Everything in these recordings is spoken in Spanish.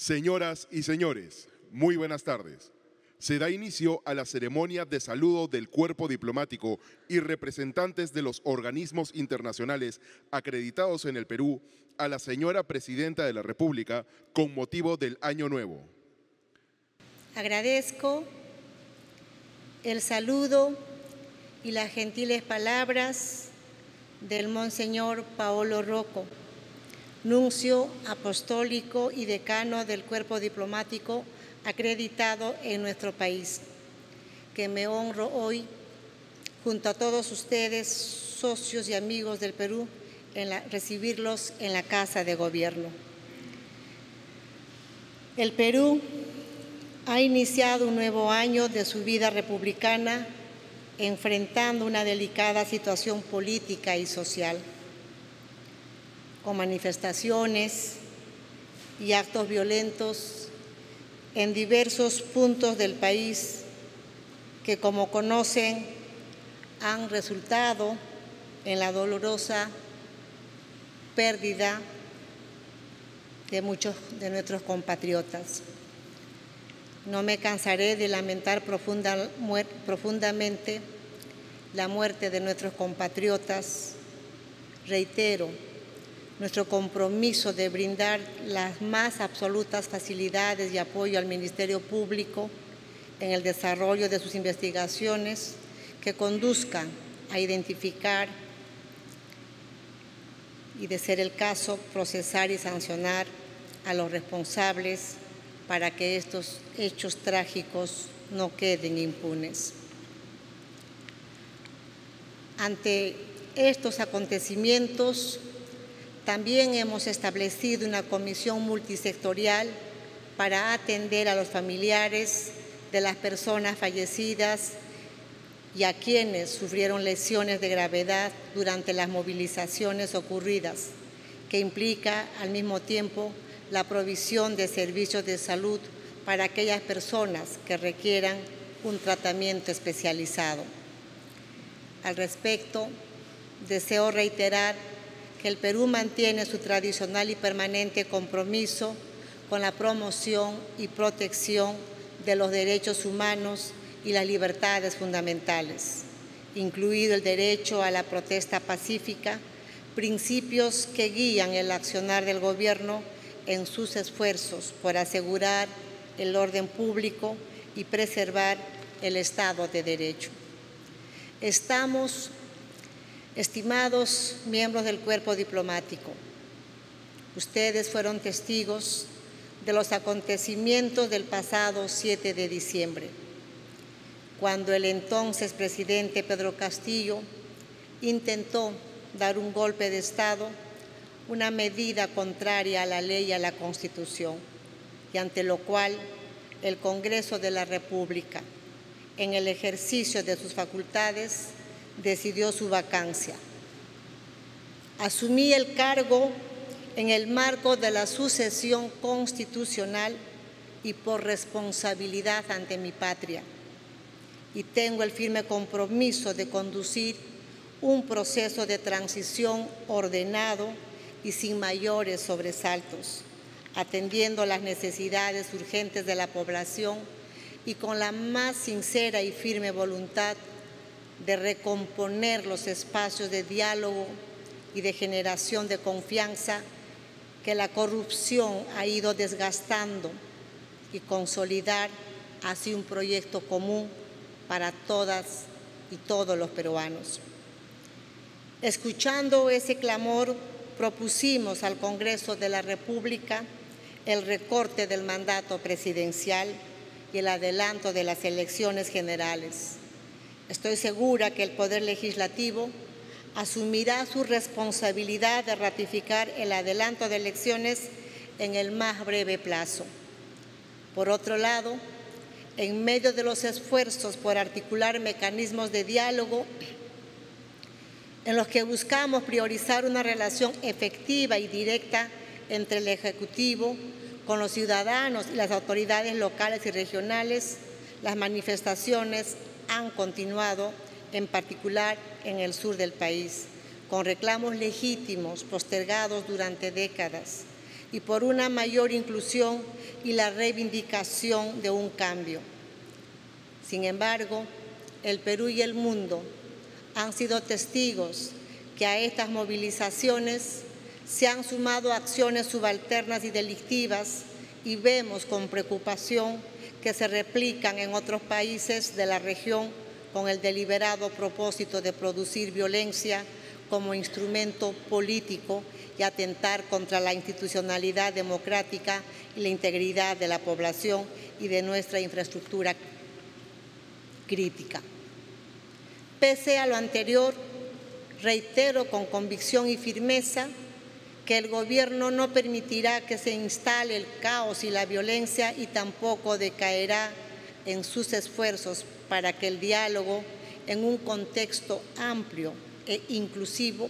Señoras y señores, muy buenas tardes. Se da inicio a la ceremonia de saludo del cuerpo diplomático y representantes de los organismos internacionales acreditados en el Perú a la señora Presidenta de la República con motivo del Año Nuevo. Agradezco el saludo y las gentiles palabras del Monseñor Paolo Rocco, nuncio apostólico y decano del cuerpo diplomático acreditado en nuestro país, que me honro hoy junto a todos ustedes, socios y amigos del Perú, en recibirlos en la Casa de Gobierno. El Perú ha iniciado un nuevo año de su vida republicana enfrentando una delicada situación política y social, con manifestaciones y actos violentos en diversos puntos del país que, como conocen, han resultado en la dolorosa pérdida de muchos de nuestros compatriotas. No me cansaré de lamentar profundamente la muerte de nuestros compatriotas. Reitero nuestro compromiso de brindar las más absolutas facilidades y apoyo al Ministerio Público en el desarrollo de sus investigaciones que conduzcan a identificar y, de ser el caso, procesar y sancionar a los responsables para que estos hechos trágicos no queden impunes. Ante estos acontecimientos, también hemos establecido una comisión multisectorial para atender a los familiares de las personas fallecidas y a quienes sufrieron lesiones de gravedad durante las movilizaciones ocurridas, que implica al mismo tiempo la provisión de servicios de salud para aquellas personas que requieran un tratamiento especializado. Al respecto, deseo reiterar que el Perú mantiene su tradicional y permanente compromiso con la promoción y protección de los derechos humanos y las libertades fundamentales, incluido el derecho a la protesta pacífica, principios que guían el accionar del Gobierno en sus esfuerzos por asegurar el orden público y preservar el Estado de Derecho. Estamos, estimados miembros del cuerpo diplomático, ustedes fueron testigos de los acontecimientos del pasado 7 de diciembre, cuando el entonces presidente Pedro Castillo intentó dar un golpe de Estado una medida contraria a la ley y a la Constitución, y ante lo cual el Congreso de la República, en el ejercicio de sus facultades, decidió su vacancia. Asumí el cargo en el marco de la sucesión constitucional y por responsabilidad ante mi patria. Y tengo el firme compromiso de conducir un proceso de transición ordenado y sin mayores sobresaltos, atendiendo las necesidades urgentes de la población y con la más sincera y firme voluntad de recomponer los espacios de diálogo y de generación de confianza que la corrupción ha ido desgastando y consolidar así un proyecto común para todas y todos los peruanos. Escuchando ese clamor propusimos al Congreso de la República el recorte del mandato presidencial y el adelanto de las elecciones generales. Estoy segura que el Poder Legislativo asumirá su responsabilidad de ratificar el adelanto de elecciones en el más breve plazo. Por otro lado, en medio de los esfuerzos por articular mecanismos de diálogo en los que buscamos priorizar una relación efectiva y directa entre el Ejecutivo con los ciudadanos y las autoridades locales y regionales, las manifestaciones han continuado, en particular en el sur del país, con reclamos legítimos postergados durante décadas, y por una mayor inclusión y la reivindicación de un cambio. Sin embargo, el Perú y el mundo han sido testigos que a estas movilizaciones se han sumado acciones subalternas y delictivas y vemos con preocupación que se replican en otros países de la región con el deliberado propósito de producir violencia como instrumento político y atentar contra la institucionalidad democrática y la integridad de la población y de nuestra infraestructura crítica. Pese a lo anterior, reitero con convicción y firmeza que el gobierno no permitirá que se instale el caos y la violencia y tampoco decaerá en sus esfuerzos para que el diálogo en un contexto amplio e inclusivo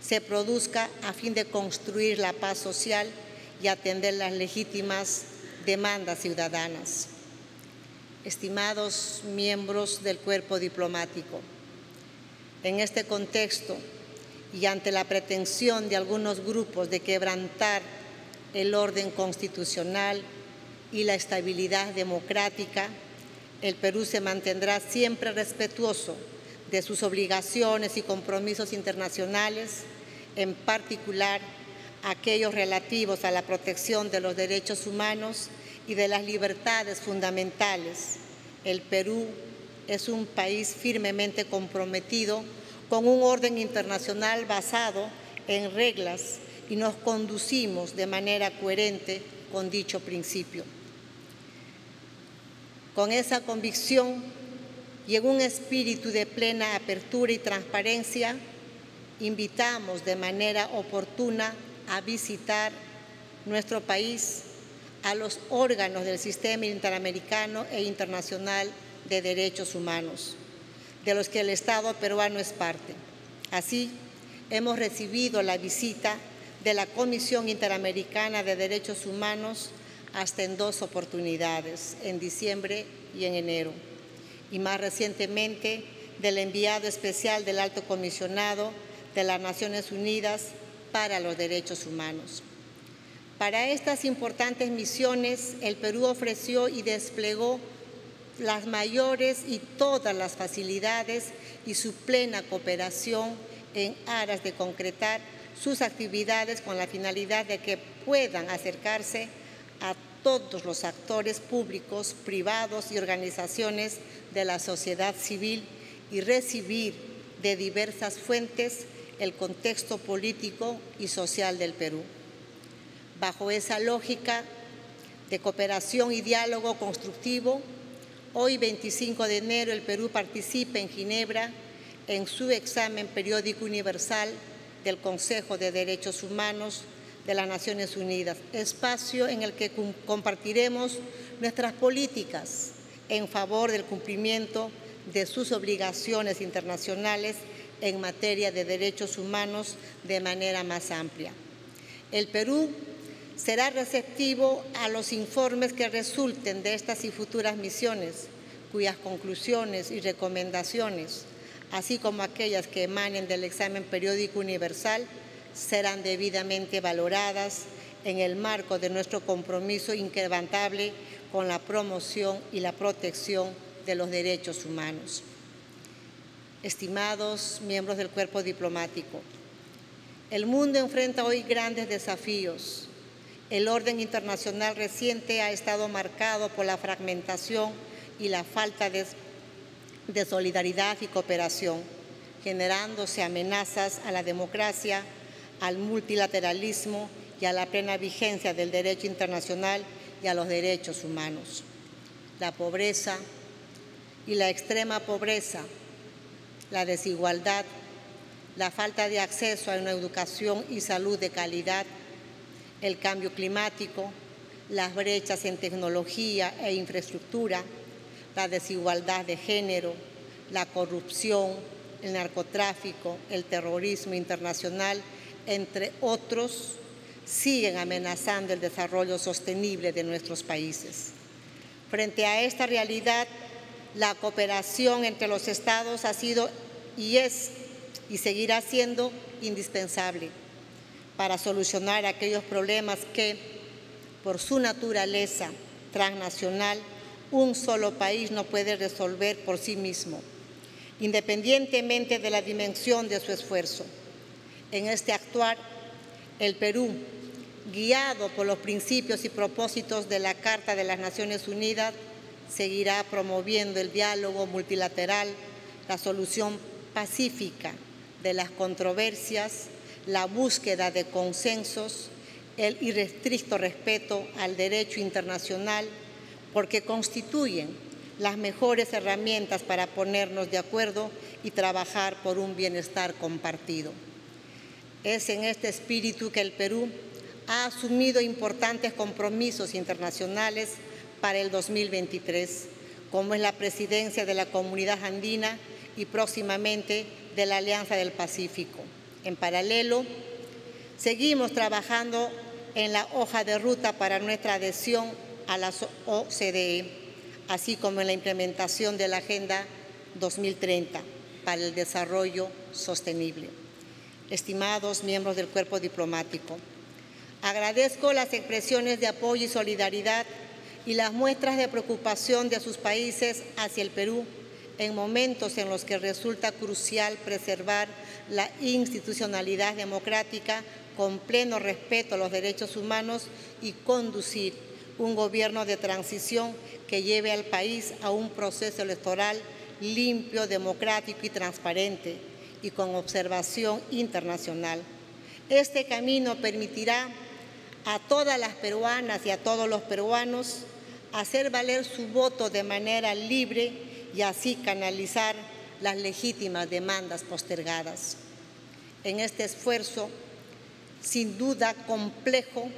se produzca a fin de construir la paz social y atender las legítimas demandas ciudadanas. Estimados miembros del cuerpo diplomático, en este contexto y ante la pretensión de algunos grupos de quebrantar el orden constitucional y la estabilidad democrática, el Perú se mantendrá siempre respetuoso de sus obligaciones y compromisos internacionales, en particular aquellos relativos a la protección de los derechos humanos y de las libertades fundamentales. El Perú es un país firmemente comprometido con un orden internacional basado en reglas y nos conducimos de manera coherente con dicho principio. Con esa convicción y en un espíritu de plena apertura y transparencia, invitamos de manera oportuna a visitar nuestro país a los órganos del sistema interamericano e internacional de derechos humanos de los que el Estado peruano es parte. Así, hemos recibido la visita de la Comisión Interamericana de Derechos Humanos hasta en dos oportunidades, en diciembre y en enero, y más recientemente del enviado especial del Alto Comisionado de las Naciones Unidas para los Derechos Humanos. Para estas importantes misiones, el Perú ofreció y desplegó las mayores y todas las facilidades y su plena cooperación en aras de concretar sus actividades con la finalidad de que puedan acercarse a todos los actores públicos, privados y organizaciones de la sociedad civil y recibir de diversas fuentes el contexto político y social del Perú. Bajo esa lógica de cooperación y diálogo constructivo, Hoy, 25 de enero, el Perú participa en Ginebra en su examen periódico universal del Consejo de Derechos Humanos de las Naciones Unidas, espacio en el que compartiremos nuestras políticas en favor del cumplimiento de sus obligaciones internacionales en materia de derechos humanos de manera más amplia. El Perú será receptivo a los informes que resulten de estas y futuras misiones, cuyas conclusiones y recomendaciones, así como aquellas que emanen del examen periódico universal, serán debidamente valoradas en el marco de nuestro compromiso incrementable con la promoción y la protección de los derechos humanos. Estimados miembros del cuerpo diplomático, el mundo enfrenta hoy grandes desafíos el orden internacional reciente ha estado marcado por la fragmentación y la falta de, solidaridad y cooperación, generándose amenazas a la democracia, al multilateralismo y a la plena vigencia del derecho internacional y a los derechos humanos. La pobreza y la extrema pobreza, la desigualdad, la falta de acceso a una educación y salud de calidad el cambio climático, las brechas en tecnología e infraestructura, la desigualdad de género, la corrupción, el narcotráfico, el terrorismo internacional, entre otros, siguen amenazando el desarrollo sostenible de nuestros países. Frente a esta realidad, la cooperación entre los estados ha sido y es y seguirá siendo indispensable para solucionar aquellos problemas que, por su naturaleza transnacional, un solo país no puede resolver por sí mismo, independientemente de la dimensión de su esfuerzo. En este actuar, el Perú, guiado por los principios y propósitos de la Carta de las Naciones Unidas, seguirá promoviendo el diálogo multilateral, la solución pacífica de las controversias, la búsqueda de consensos, el irrestricto respeto al derecho internacional, porque constituyen las mejores herramientas para ponernos de acuerdo y trabajar por un bienestar compartido. Es en este espíritu que el Perú ha asumido importantes compromisos internacionales para el 2023, como es la presidencia de la Comunidad Andina y próximamente de la Alianza del Pacífico. En paralelo, seguimos trabajando en la hoja de ruta para nuestra adhesión a la OCDE, así como en la implementación de la Agenda 2030 para el Desarrollo Sostenible. Estimados miembros del cuerpo diplomático, agradezco las expresiones de apoyo y solidaridad y las muestras de preocupación de sus países hacia el Perú en momentos en los que resulta crucial preservar la institucionalidad democrática con pleno respeto a los derechos humanos y conducir un gobierno de transición que lleve al país a un proceso electoral limpio, democrático y transparente y con observación internacional. Este camino permitirá a todas las peruanas y a todos los peruanos hacer valer su voto de manera libre y así canalizar las legítimas demandas postergadas. En este esfuerzo, sin duda complejo,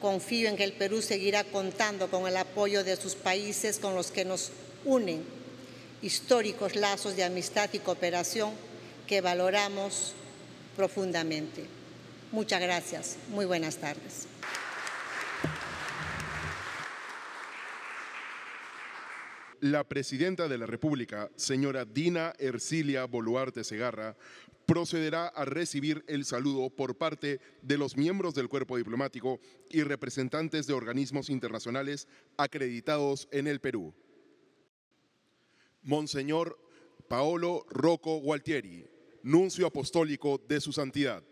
confío en que el Perú seguirá contando con el apoyo de sus países con los que nos unen históricos lazos de amistad y cooperación que valoramos profundamente. Muchas gracias. Muy buenas tardes. La presidenta de la República, señora Dina Ercilia Boluarte Segarra, procederá a recibir el saludo por parte de los miembros del cuerpo diplomático y representantes de organismos internacionales acreditados en el Perú. Monseñor Paolo Rocco Gualtieri, nuncio apostólico de su santidad.